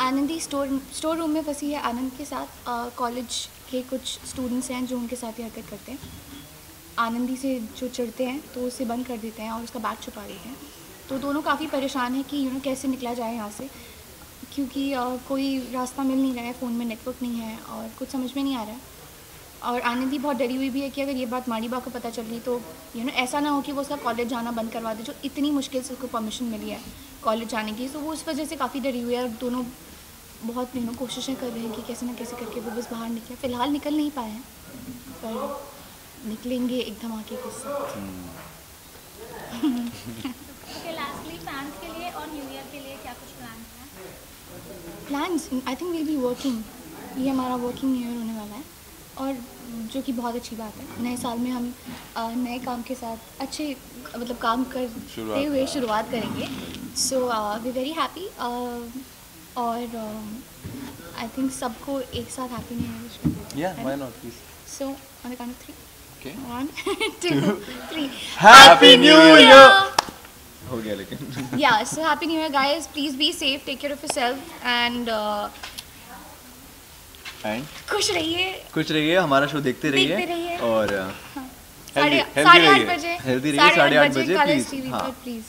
Anandi store store room में फंसी है आनंद के साथ। कॉलेज के कुछ स्टूडेंट्स हैं जो उनके साथ ही हरकत करते हैं। आनंदी से जो चढ़ते हैं तो उसे बंद कर देते हैं और उसका बैग छुपा देते हैं। तो दोनों काफ़ी परेशान हैं कि यू नो कैसे निकला जाए यहाँ से। क्योंकि कोई रास्ता मिल नहीं रहा है, फ़ोन में नेटवर्क नहीं है और कुछ समझ में नहीं आ रहा है। और आनंदी बहुत डरी हुई भी है कि अगर ये बात माड़ी बा को पता चल गई तो यू नो ऐसा ना हो कि वो उसका कॉलेज जाना बंद करवा दे, जो इतनी मुश्किल से उसको परमिशन मिली है कॉलेज जाने की। तो वो उस वजह से काफ़ी डरी हुई है और दोनों बहुत यू कोशिशें कर रहे हैं कि कैसे ना कैसे करके वो बस बाहर निकले। फ़िलहाल निकल नहीं पाए हैं पर निकलेंगे एक धमाके के साथ। लास्टली फैंस के लिए और न्यू ईयर के लिए क्या कुछ प्लान है? Plans I think will be working ये हमारा वर्किंग न्यू ईयर होने वाला है और जो कि बहुत अच्छी बात है। नए साल में हम नए काम के साथ अच्छे मतलब काम करते। हुए शुरुआत करेंगे। सो वी वेरी हैप्पी और आई थिंक सबको एक साथ हैप्पी न्यू ईयर या why not please so on the count of 3 okay 1 2 3 happy new year हो गया लेकिन या so happy new year guys please be safe take care of yourself and and खुश रहिए। खुश रहिए हमारा शो देखते रहिए। और हेल्दी रहिए। बजे। हेल्दी रहिए 8:30 बजे प्लीज़ हाँ। Please